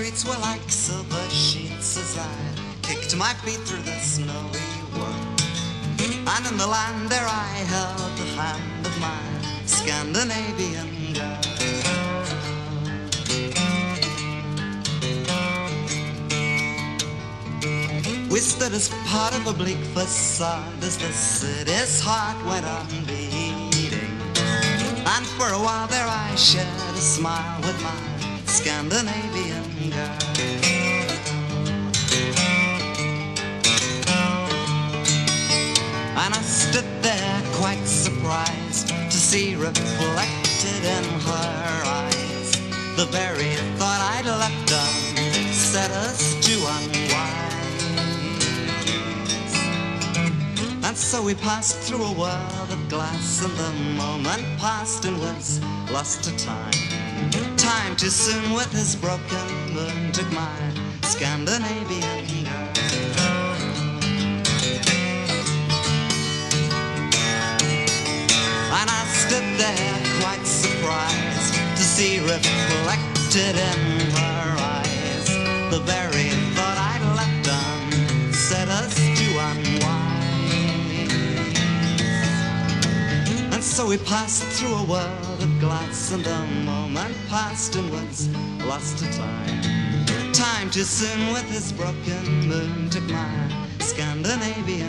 streets were like silver sheets as I kicked my feet through the snowy world. And in the land there I held the hand of my Scandinavian girl. We stood as part of a bleak facade as the city's heart went on beating. And for a while there I shared a smile with mine. Scandinavian girl. And I stood there quite surprised to see reflected in her eyes the very thought I'd left done set us to unwise. And so we passed through a world of glass, and the moment passed and was lost to time. Time too soon with his broken moon took my Scandinavian girl. And I stood there quite surprised to see reflected in her eyes the very thought so we passed through a world of glass, and the moment passed and was lost to time. Time too soon with his broken moon took my Scandinavian